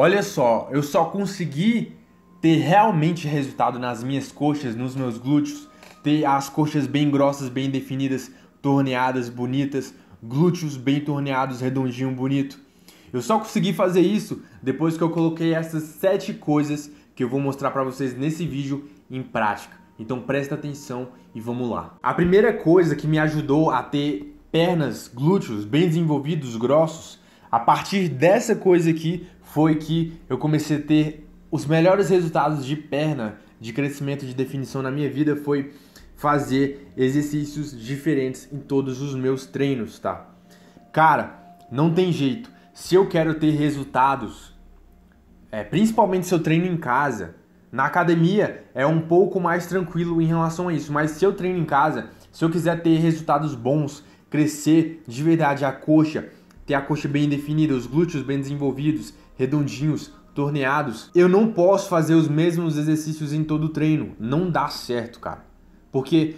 Olha só, eu só consegui ter realmente resultado nas minhas coxas, nos meus glúteos, ter as coxas bem grossas, bem definidas, torneadas, bonitas, glúteos bem torneados, redondinho, bonito. Eu só consegui fazer isso depois que eu coloquei essas sete coisas que eu vou mostrar para vocês nesse vídeo em prática. Então presta atenção e vamos lá. A primeira coisa que me ajudou a ter pernas, glúteos bem desenvolvidos, grossos, a partir dessa coisa aqui foi que eu comecei a ter os melhores resultados de perna, de crescimento, de definição na minha vida foi fazer exercícios diferentes em todos os meus treinos, tá? Cara, não tem jeito. Se eu quero ter resultados, é, principalmente se eu treino em casa, na academia é um pouco mais tranquilo em relação a isso, mas se eu treino em casa, se eu quiser ter resultados bons, crescer de verdade a coxa, ter a coxa bem definida, os glúteos bem desenvolvidos, redondinhos, torneados, eu não posso fazer os mesmos exercícios em todo o treino. Não dá certo, cara. Porque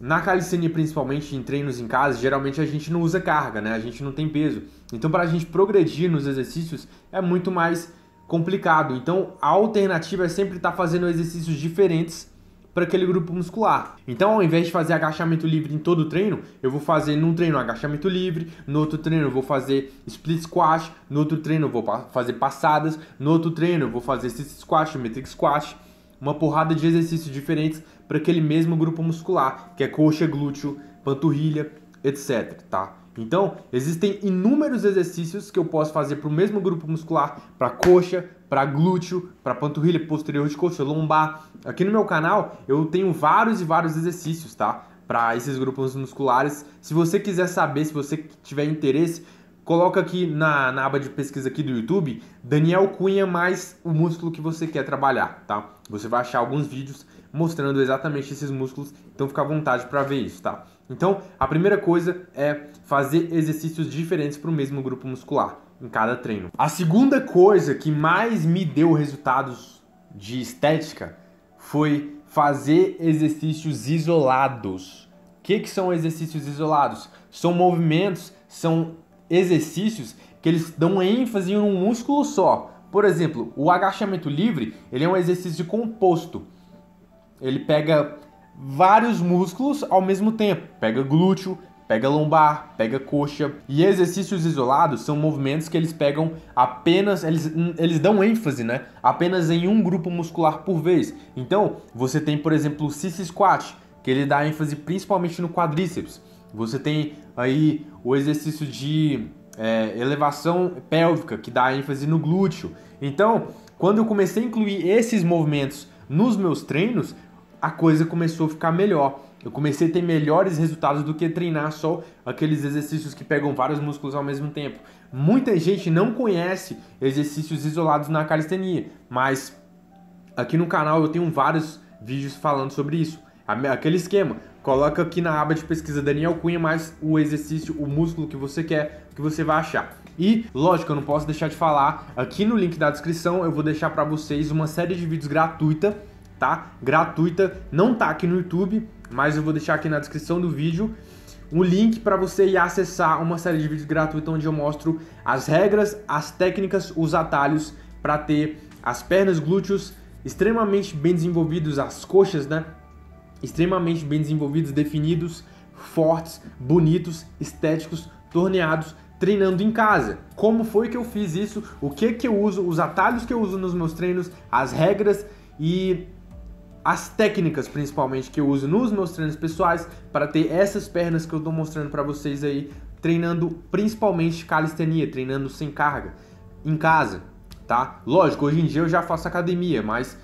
na calistenia, principalmente em treinos em casa, geralmente a gente não usa carga, né? A gente não tem peso. Então, para a gente progredir nos exercícios é muito mais complicado. Então, a alternativa é sempre estar tá fazendo exercícios diferentes para aquele grupo muscular. Então, ao invés de fazer agachamento livre em todo o treino, eu vou fazer num treino agachamento livre, no outro treino eu vou fazer split squat, no outro treino eu vou fazer passadas, no outro treino eu vou fazer sit squat, metric squat, uma porrada de exercícios diferentes para aquele mesmo grupo muscular, que é coxa, glúteo, panturrilha, etc, tá? Então, existem inúmeros exercícios que eu posso fazer para o mesmo grupo muscular, para coxa, para glúteo, para panturrilha posterior de coxa, lombar. Aqui no meu canal eu tenho vários e vários exercícios, tá? Para esses grupos musculares. Se você quiser saber, se você tiver interesse, coloca aqui na, na aba de pesquisa aqui do YouTube, Daniel Cunha mais o músculo que você quer trabalhar, tá? Você vai achar alguns vídeos mostrando exatamente esses músculos, então fica à vontade para ver isso, tá? Então, a primeira coisa é fazer exercícios diferentes para o mesmo grupo muscular em cada treino. A segunda coisa que mais me deu resultados de estética foi fazer exercícios isolados. O que, que são exercícios isolados? São movimentos, são exercícios que eles dão ênfase em um músculo só. Por exemplo, o agachamento livre, ele é um exercício composto. Ele pega vários músculos ao mesmo tempo. Pega glúteo, pega lombar, pega coxa. E exercícios isolados são movimentos que eles pegam apenas, eles, eles dão ênfase, né? Apenas em um grupo muscular por vez. Então, você tem, por exemplo, o sissy squat, que ele dá ênfase principalmente no quadríceps. Você tem aí o exercício de é, elevação pélvica, que dá ênfase no glúteo. Então, quando eu comecei a incluir esses movimentos nos meus treinos, a coisa começou a ficar melhor. Eu comecei a ter melhores resultados do que treinar só aqueles exercícios que pegam vários músculos ao mesmo tempo. Muita gente não conhece exercícios isolados na calistenia, mas aqui no canal eu tenho vários vídeos falando sobre isso. Aquele esquema, coloca aqui na aba de pesquisa Daniel Cunha mais o exercício, o músculo que você quer, que você vai achar. E, lógico, eu não posso deixar de falar, aqui no link da descrição eu vou deixar para vocês uma série de vídeos gratuita tá? Gratuita, não tá aqui no YouTube, mas eu vou deixar aqui na descrição do vídeo um link para você ir acessar uma série de vídeos gratuitos onde eu mostro as regras, as técnicas, os atalhos para ter as pernas, glúteos extremamente bem desenvolvidos, as coxas, né? Extremamente bem desenvolvidos, definidos, fortes, bonitos, estéticos, torneados, treinando em casa. Como foi que eu fiz isso? O que que eu uso? Os atalhos que eu uso nos meus treinos, as regras e as técnicas principalmente que eu uso nos meus treinos pessoais para ter essas pernas que eu estou mostrando para vocês aí, treinando principalmente calistenia, treinando sem carga em casa, tá? Lógico, hoje em dia eu já faço academia, mas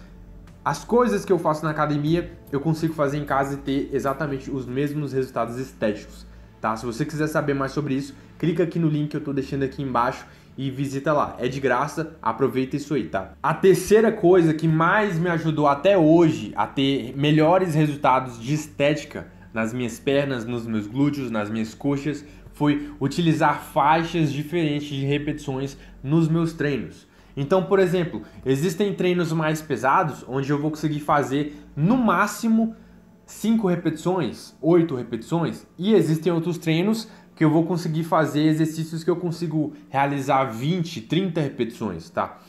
as coisas que eu faço na academia eu consigo fazer em casa e ter exatamente os mesmos resultados estéticos, tá? Se você quiser saber mais sobre isso, clica aqui no link que eu estou deixando aqui embaixo e visita lá. É de graça, aproveita isso aí, tá? A terceira coisa que mais me ajudou até hoje a ter melhores resultados de estética nas minhas pernas, nos meus glúteos, nas minhas coxas, foi utilizar faixas diferentes de repetições nos meus treinos. Então, por exemplo, existem treinos mais pesados onde eu vou conseguir fazer no máximo 5 repetições, 8 repetições, e existem outros treinos que eu vou conseguir fazer exercícios que eu consigo realizar 20, 30 repetições, tá?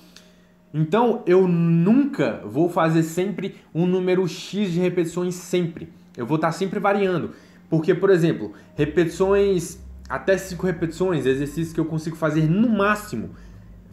Então eu nunca vou fazer sempre um número X de repetições sempre. Eu vou estar sempre variando. Porque, por exemplo, repetições até 5 repetições, exercícios que eu consigo fazer no máximo,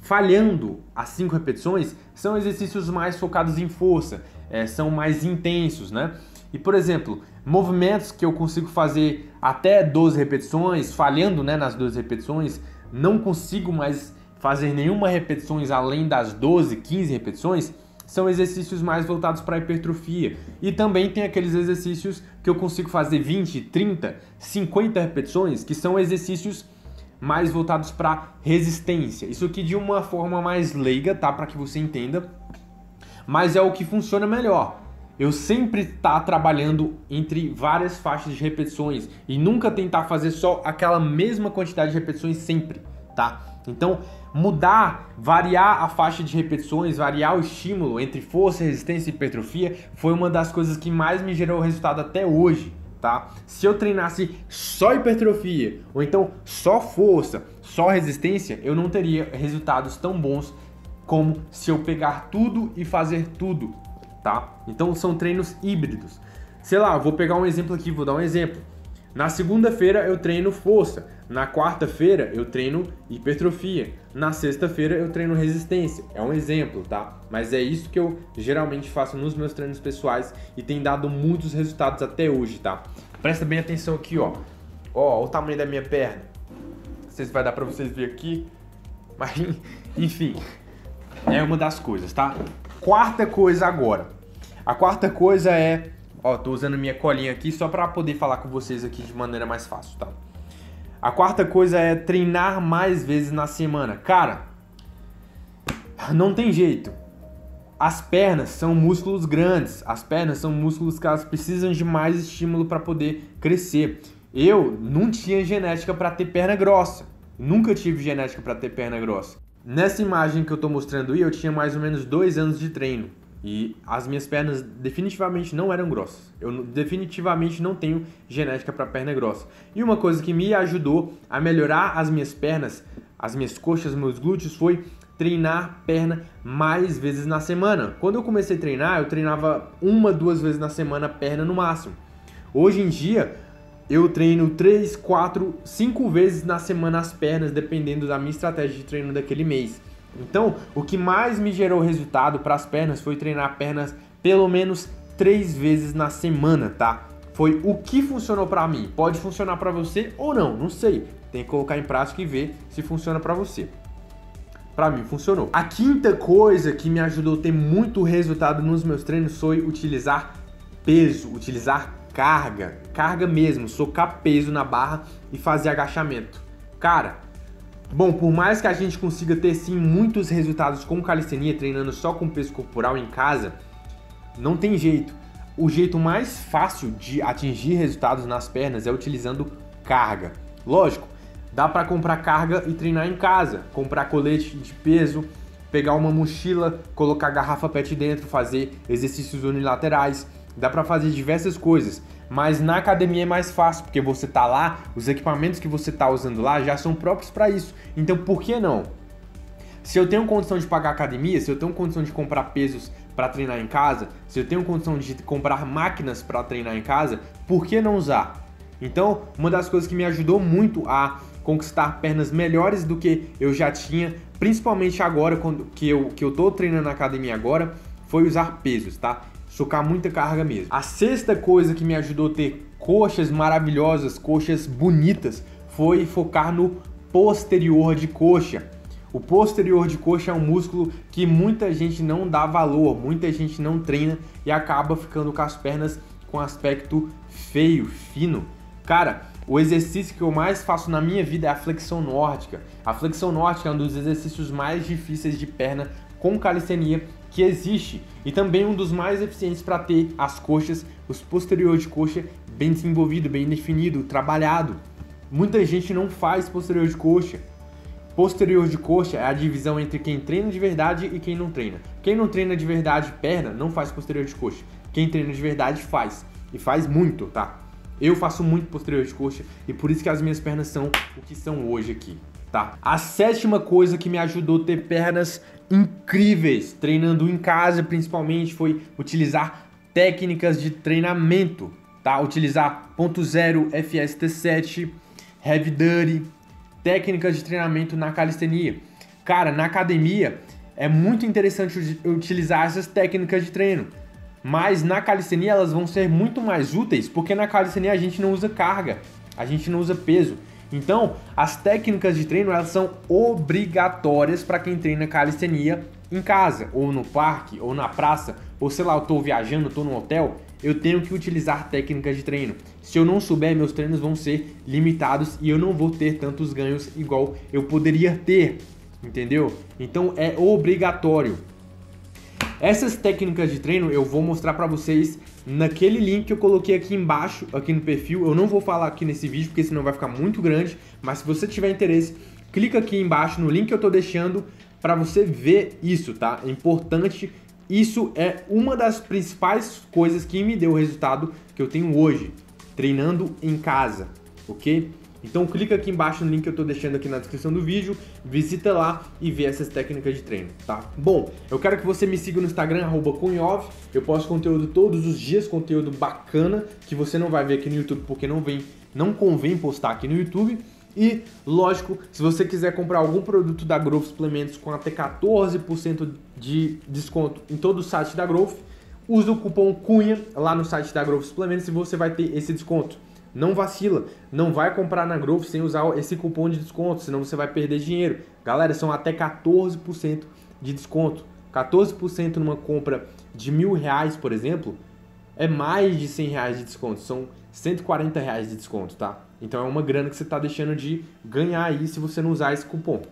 falhando as 5 repetições, são exercícios mais focados em força, é, são mais intensos, né? E, por exemplo, movimentos que eu consigo fazer até 12 repetições, falhando né, nas 12 repetições, não consigo mais fazer nenhuma repetições além das 12, 15 repetições, são exercícios mais voltados para hipertrofia. E também tem aqueles exercícios que eu consigo fazer 20, 30, 50 repetições, que são exercícios mais voltados para resistência. Isso aqui de uma forma mais leiga, tá? Para que você entenda. Mas é o que funciona melhor. Eu sempre estar tá trabalhando entre várias faixas de repetições e nunca tentar fazer só aquela mesma quantidade de repetições sempre, tá? Então, mudar, variar a faixa de repetições, variar o estímulo entre força, resistência e hipertrofia foi uma das coisas que mais me gerou resultado até hoje, tá? Se eu treinasse só hipertrofia ou então só força, só resistência, eu não teria resultados tão bons como se eu pegar tudo e fazer tudo, tá? Então são treinos híbridos. Sei lá, vou pegar um exemplo aqui, vou dar um exemplo. Na segunda-feira eu treino força, na quarta-feira eu treino hipertrofia, na sexta-feira eu treino resistência. É um exemplo, tá? Mas é isso que eu geralmente faço nos meus treinos pessoais e tem dado muitos resultados até hoje, tá? Presta bem atenção aqui, ó. Ó, o tamanho da minha perna. Não sei se vai dar pra vocês ver aqui, mas enfim, é uma das coisas, tá? Quarta coisa agora. A quarta coisa é Ó, tô usando minha colinha aqui só para poder falar com vocês aqui de maneira mais fácil, tá? A quarta coisa é treinar mais vezes na semana. Cara, não tem jeito. As pernas são músculos grandes. As pernas são músculos que elas precisam de mais estímulo para poder crescer. Eu não tinha genética para ter perna grossa. Nunca tive genética para ter perna grossa. Nessa imagem que eu tô mostrando aí, eu tinha mais ou menos dois anos de treino. E as minhas pernas definitivamente não eram grossas. Eu definitivamente não tenho genética para perna grossa. E uma coisa que me ajudou a melhorar as minhas pernas, as minhas coxas, meus glúteos, foi treinar perna mais vezes na semana. Quando eu comecei a treinar, eu treinava uma, duas vezes na semana perna no máximo. Hoje em dia, eu treino três, quatro, cinco vezes na semana as pernas, dependendo da minha estratégia de treino daquele mês. Então, o que mais me gerou resultado para as pernas foi treinar pernas pelo menos três vezes na semana, tá? Foi o que funcionou para mim. Pode funcionar para você ou não, não sei. Tem que colocar em prática e ver se funciona para você. Para mim funcionou. A quinta coisa que me ajudou a ter muito resultado nos meus treinos foi utilizar peso, utilizar carga, carga mesmo, socar peso na barra e fazer agachamento. Cara, Bom, por mais que a gente consiga ter sim muitos resultados com calistenia, treinando só com peso corporal em casa, não tem jeito. O jeito mais fácil de atingir resultados nas pernas é utilizando carga. Lógico, dá para comprar carga e treinar em casa, comprar colete de peso, pegar uma mochila, colocar garrafa PET dentro, fazer exercícios unilaterais. Dá para fazer diversas coisas. Mas na academia é mais fácil, porque você tá lá, os equipamentos que você tá usando lá já são próprios para isso. Então por que não? Se eu tenho condição de pagar academia, se eu tenho condição de comprar pesos para treinar em casa, se eu tenho condição de comprar máquinas para treinar em casa, por que não usar? Então, uma das coisas que me ajudou muito a conquistar pernas melhores do que eu já tinha, principalmente agora quando que eu que eu tô treinando na academia agora, foi usar pesos, tá? Socar muita carga mesmo. A sexta coisa que me ajudou a ter coxas maravilhosas, coxas bonitas, foi focar no posterior de coxa. O posterior de coxa é um músculo que muita gente não dá valor, muita gente não treina e acaba ficando com as pernas com aspecto feio, fino. Cara, o exercício que eu mais faço na minha vida é a flexão nórdica. A flexão nórdica é um dos exercícios mais difíceis de perna com calistenia que existe e também um dos mais eficientes para ter as coxas, os posteriores de coxa bem desenvolvido, bem definido, trabalhado. Muita gente não faz posterior de coxa. Posterior de coxa é a divisão entre quem treina de verdade e quem não treina. Quem não treina de verdade perna não faz posterior de coxa. Quem treina de verdade faz. E faz muito, tá? Eu faço muito posterior de coxa e por isso que as minhas pernas são o que são hoje aqui. Tá? A sétima coisa que me ajudou a ter pernas incríveis, treinando em casa principalmente, foi utilizar técnicas de treinamento, tá? Utilizar ponto zero, FST7, Heavy Duty, técnicas de treinamento na calistenia. Cara, na academia é muito interessante utilizar essas técnicas de treino, mas na calistenia elas vão ser muito mais úteis, porque na calistenia a gente não usa carga, a gente não usa peso. Então, as técnicas de treino elas são obrigatórias para quem treina calistenia em casa, ou no parque, ou na praça, ou sei lá, eu estou viajando, estou no hotel, eu tenho que utilizar técnicas de treino. Se eu não souber, meus treinos vão ser limitados e eu não vou ter tantos ganhos igual eu poderia ter, entendeu? Então é obrigatório. Essas técnicas de treino eu vou mostrar para vocês naquele link que eu coloquei aqui embaixo, aqui no perfil. Eu não vou falar aqui nesse vídeo porque senão vai ficar muito grande, mas se você tiver interesse, clica aqui embaixo no link que eu tô deixando para você ver isso, tá? É importante. Isso é uma das principais coisas que me deu o resultado que eu tenho hoje, treinando em casa, ok? Então clica aqui embaixo no link que eu estou deixando aqui na descrição do vídeo, visita lá e vê essas técnicas de treino, tá? Bom, eu quero que você me siga no Instagram, arroba Cunhov, eu posto conteúdo todos os dias, conteúdo bacana, que você não vai ver aqui no YouTube porque não vem, não convém postar aqui no YouTube. E, lógico, se você quiser comprar algum produto da Growth Suplementos com até 14% de desconto em todo o site da Growth, usa o cupom CUNHA lá no site da Growth Suplementos e você vai ter esse desconto. Não vacila, não vai comprar na Growth sem usar esse cupom de desconto, senão você vai perder dinheiro. Galera, são até 14% de desconto. 14% numa compra de mil reais, por exemplo, é mais de 100 reais de desconto. São 140 reais de desconto, tá? Então é uma grana que você está deixando de ganhar aí se você não usar esse cupom.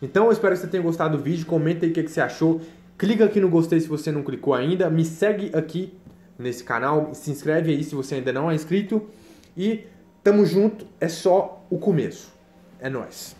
Então eu espero que você tenha gostado do vídeo. Comenta aí o que, que você achou. Clica aqui no gostei se você não clicou ainda. Me segue aqui nesse canal. Se inscreve aí se você ainda não é inscrito. E tamo junto, é só o começo. É nóis.